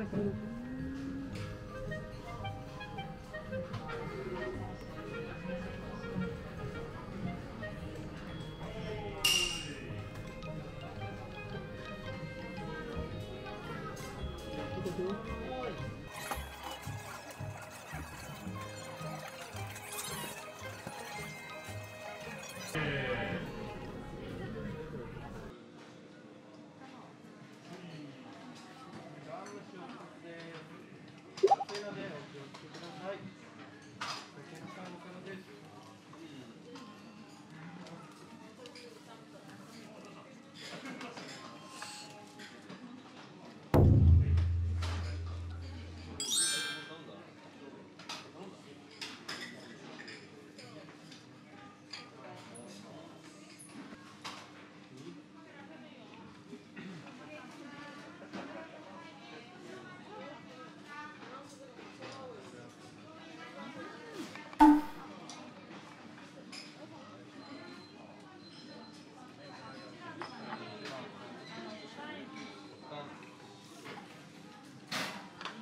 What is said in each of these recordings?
はい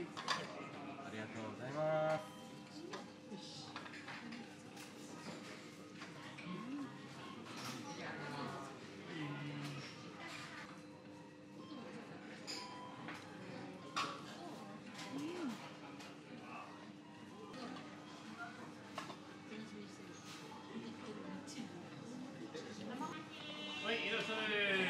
ありがとうございます。はい、いらっしゃい。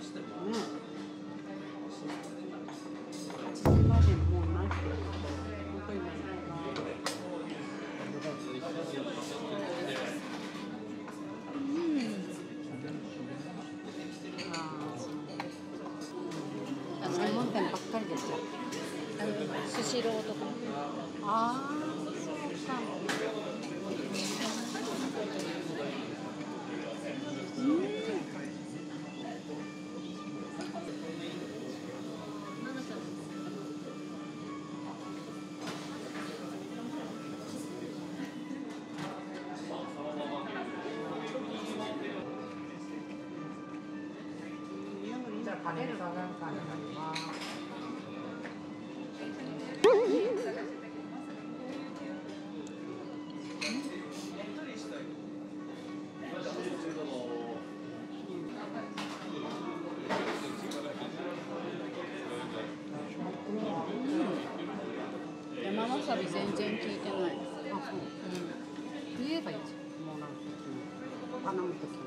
8じゃあパネルサザンカーになります。山わさび全然効いてない。あそう。うん。言えばいいじゃん。もうなんか。頼むとき